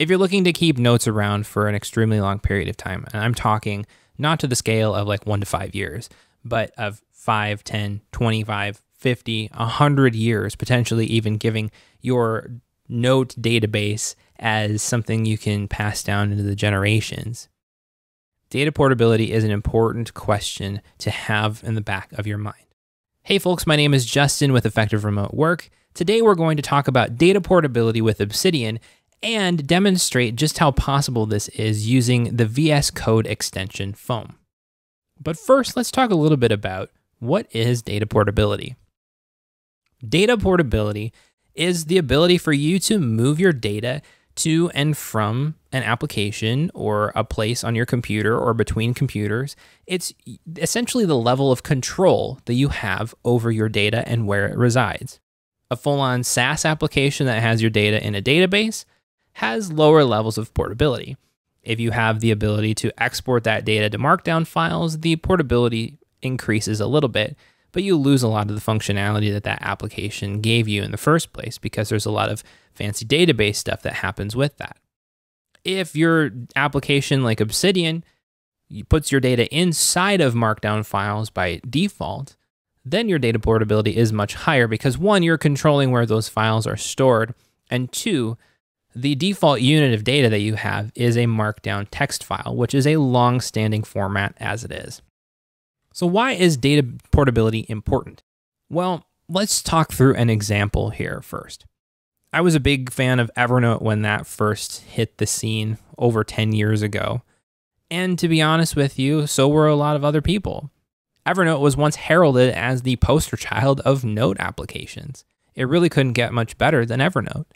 If you're looking to keep notes around for an extremely long period of time, and I'm talking not to the scale of like one to five years, but of 5, 10, 25, 50, 100 years, potentially even giving your note database as something you can pass down into the generations. Data portability is an important question to have in the back of your mind. Hey, folks, my name is Justin with Effective Remote Work. Today, we're going to talk about data portability with Obsidian and demonstrate just how possible this is using the VS Code extension Foam. But first, let's talk a little bit about what is data portability. Data portability is the ability for you to move your data to and from an application or a place on your computer or between computers. It's essentially the level of control that you have over your data and where it resides. A full on SaaS application that has your data in a database has lower levels of portability. If you have the ability to export that data to markdown files, the portability increases a little bit, but you lose a lot of the functionality that that application gave you in the first place because there's a lot of fancy database stuff that happens with that. If your application like Obsidian puts your data inside of markdown files by default, then your data portability is much higher because one, you're controlling where those files are stored, and two, the default unit of data that you have is a markdown text file, which is a long standing format as it is. So, why is data portability important? Well, let's talk through an example here first. I was a big fan of Evernote when that first hit the scene over 10 years ago. And to be honest with you, so were a lot of other people. Evernote was once heralded as the poster child of note applications. It really couldn't get much better than Evernote.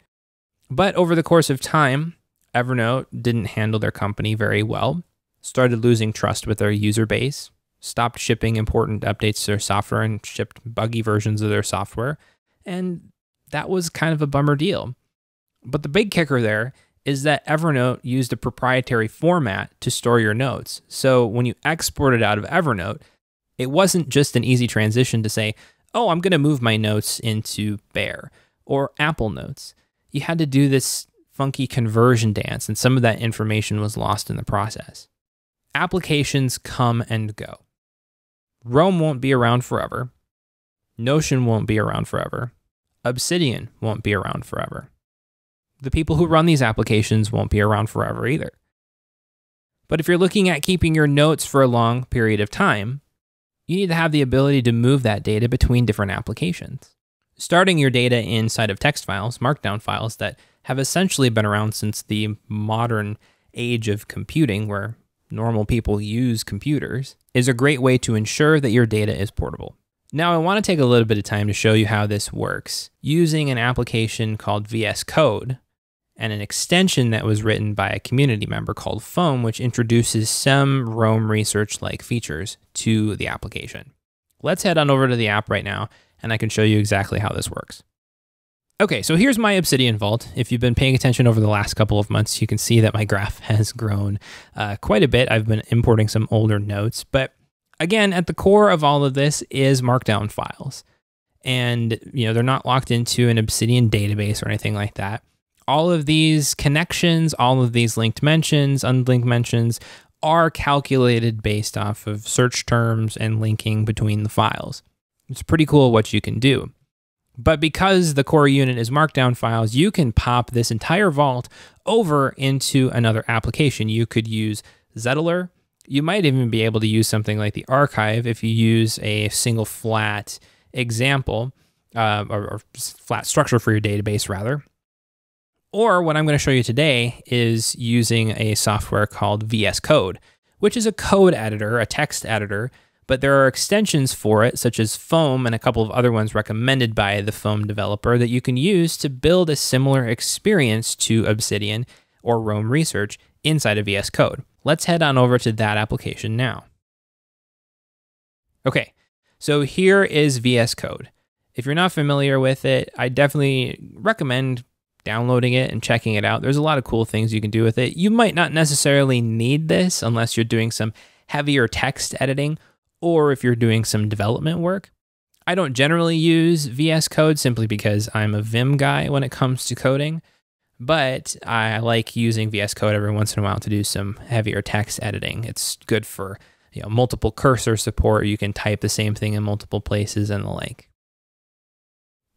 But over the course of time, Evernote didn't handle their company very well, started losing trust with their user base, stopped shipping important updates to their software and shipped buggy versions of their software. And that was kind of a bummer deal. But the big kicker there is that Evernote used a proprietary format to store your notes. So when you exported out of Evernote, it wasn't just an easy transition to say, oh, I'm going to move my notes into Bear or Apple Notes. You had to do this funky conversion dance, and some of that information was lost in the process. Applications come and go. Roam won't be around forever. Notion won't be around forever. Obsidian won't be around forever. The people who run these applications won't be around forever either. But if you're looking at keeping your notes for a long period of time, you need to have the ability to move that data between different applications. Starting your data inside of text files, markdown files that have essentially been around since the modern age of computing, where normal people use computers, is a great way to ensure that your data is portable. Now, I want to take a little bit of time to show you how this works using an application called VS Code and an extension that was written by a community member called Foam, which introduces some Roam research like features to the application. Let's head on over to the app right now, and I can show you exactly how this works. Okay, so here's my Obsidian Vault. If you've been paying attention over the last couple of months, you can see that my graph has grown uh, quite a bit. I've been importing some older notes, but again, at the core of all of this is Markdown files. And, you know, they're not locked into an Obsidian database or anything like that. All of these connections, all of these linked mentions, unlinked mentions are calculated based off of search terms and linking between the files. It's pretty cool what you can do. But because the core unit is markdown files, you can pop this entire vault over into another application. You could use Zettlr. You might even be able to use something like the archive if you use a single flat example uh, or, or flat structure for your database, rather. Or what I'm going to show you today is using a software called VS Code, which is a code editor, a text editor but there are extensions for it, such as Foam and a couple of other ones recommended by the Foam developer that you can use to build a similar experience to Obsidian or Roam Research inside of VS Code. Let's head on over to that application now. Okay, so here is VS Code. If you're not familiar with it, I definitely recommend downloading it and checking it out. There's a lot of cool things you can do with it. You might not necessarily need this unless you're doing some heavier text editing or if you're doing some development work. I don't generally use VS Code simply because I'm a Vim guy when it comes to coding. but I like using VS Code every once in a while to do some heavier text editing. It's good for you know multiple cursor support. You can type the same thing in multiple places and the like.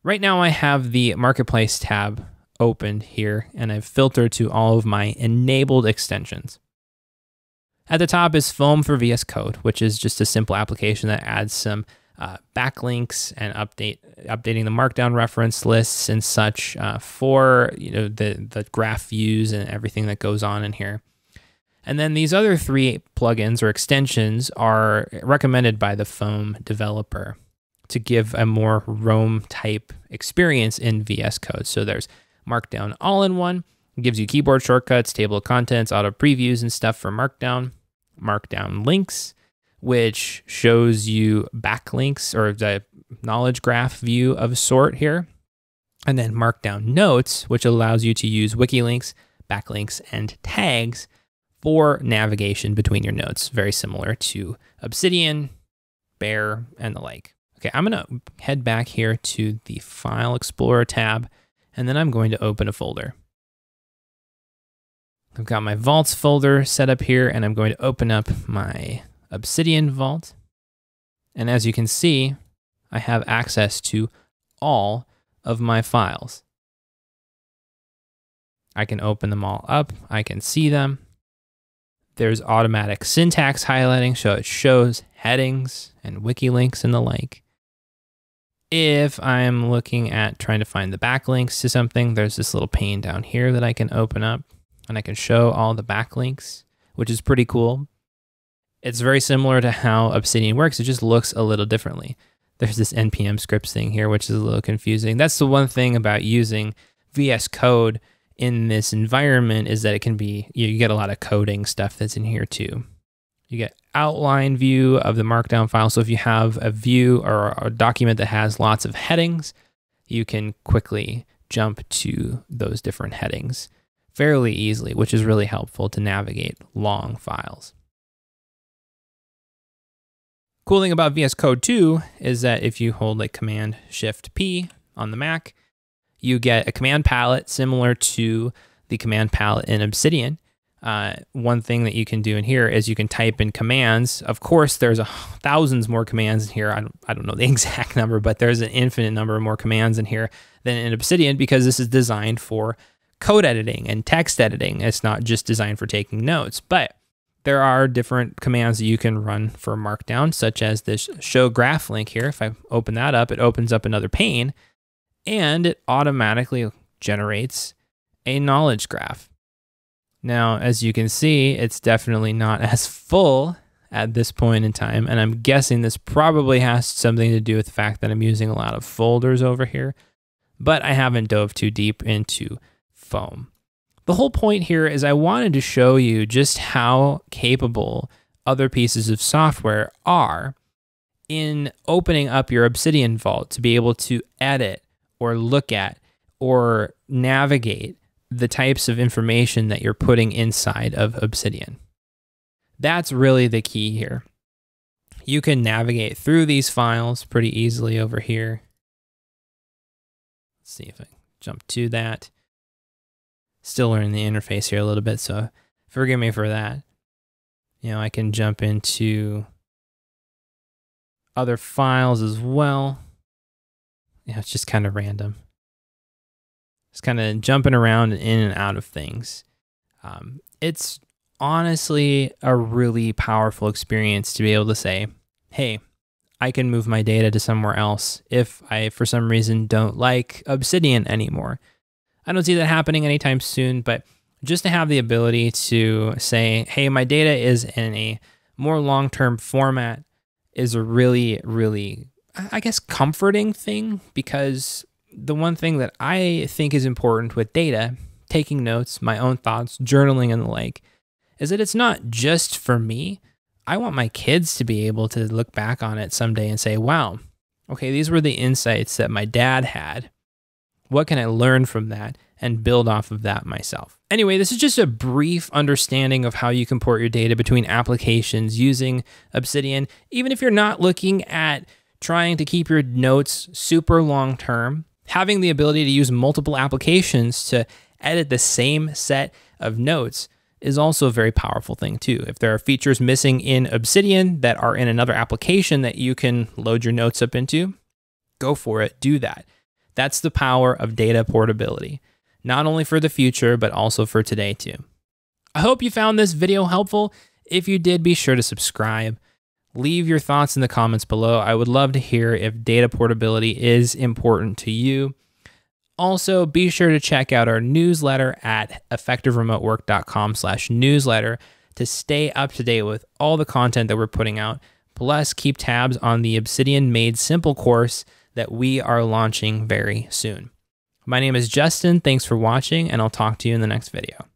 Right now I have the Marketplace tab opened here and I've filtered to all of my enabled extensions. At the top is Foam for VS Code, which is just a simple application that adds some uh, backlinks and update updating the Markdown reference lists and such uh, for you know the the graph views and everything that goes on in here. And then these other three plugins or extensions are recommended by the Foam developer to give a more Roam type experience in VS Code. So there's Markdown all in one, gives you keyboard shortcuts, table of contents, auto previews, and stuff for Markdown. Markdown links, which shows you backlinks or the knowledge graph view of sort here. And then Markdown notes, which allows you to use wiki links, backlinks, and tags for navigation between your notes, very similar to Obsidian, Bear, and the like. Okay, I'm gonna head back here to the File Explorer tab, and then I'm going to open a folder. I've got my vaults folder set up here, and I'm going to open up my Obsidian vault. And as you can see, I have access to all of my files. I can open them all up, I can see them. There's automatic syntax highlighting, so it shows headings and wiki links and the like. If I'm looking at trying to find the backlinks to something, there's this little pane down here that I can open up and I can show all the backlinks, which is pretty cool. It's very similar to how Obsidian works. It just looks a little differently. There's this npm scripts thing here, which is a little confusing. That's the one thing about using VS Code in this environment is that it can be, you, get a lot of coding stuff that's in here too. You get outline view of the markdown file. So if you have a view or a document that has lots of headings, you can quickly jump to those different headings fairly easily, which is really helpful to navigate long files. Cool thing about VS Code too is that if you hold like Command Shift P on the Mac, you get a command palette similar to the command palette in Obsidian. Uh, one thing that you can do in here is you can type in commands. Of course, there's a, thousands more commands in here. I don't, I don't know the exact number, but there's an infinite number of more commands in here than in Obsidian because this is designed for code editing and text editing. It's not just designed for taking notes, but there are different commands that you can run for Markdown, such as this show graph link here. If I open that up, it opens up another pane and it automatically generates a knowledge graph. Now, as you can see, it's definitely not as full at this point in time. And I'm guessing this probably has something to do with the fact that I'm using a lot of folders over here, but I haven't dove too deep into foam. The whole point here is I wanted to show you just how capable other pieces of software are in opening up your Obsidian vault to be able to edit or look at or navigate the types of information that you're putting inside of Obsidian. That's really the key here. You can navigate through these files pretty easily over here. Let's see if I jump to that. Still learning the interface here a little bit, so forgive me for that. You know, I can jump into other files as well yeah, it's just kind of random. It's kind of jumping around in and out of things. Um, it's honestly a really powerful experience to be able to say, hey, I can move my data to somewhere else if I, for some reason, don't like Obsidian anymore. I don't see that happening anytime soon, but just to have the ability to say, hey, my data is in a more long term format is a really, really I guess, comforting thing because the one thing that I think is important with data, taking notes, my own thoughts, journaling, and the like, is that it's not just for me. I want my kids to be able to look back on it someday and say, wow, okay, these were the insights that my dad had. What can I learn from that and build off of that myself? Anyway, this is just a brief understanding of how you can port your data between applications using Obsidian. Even if you're not looking at trying to keep your notes super long term, having the ability to use multiple applications to edit the same set of notes is also a very powerful thing too. If there are features missing in Obsidian that are in another application that you can load your notes up into, go for it, do that. That's the power of data portability, not only for the future, but also for today too. I hope you found this video helpful. If you did, be sure to subscribe. Leave your thoughts in the comments below. I would love to hear if data portability is important to you. Also, be sure to check out our newsletter at effectiveremotework.com slash newsletter to stay up to date with all the content that we're putting out. Plus, keep tabs on the Obsidian Made Simple course that we are launching very soon. My name is Justin. Thanks for watching, and I'll talk to you in the next video.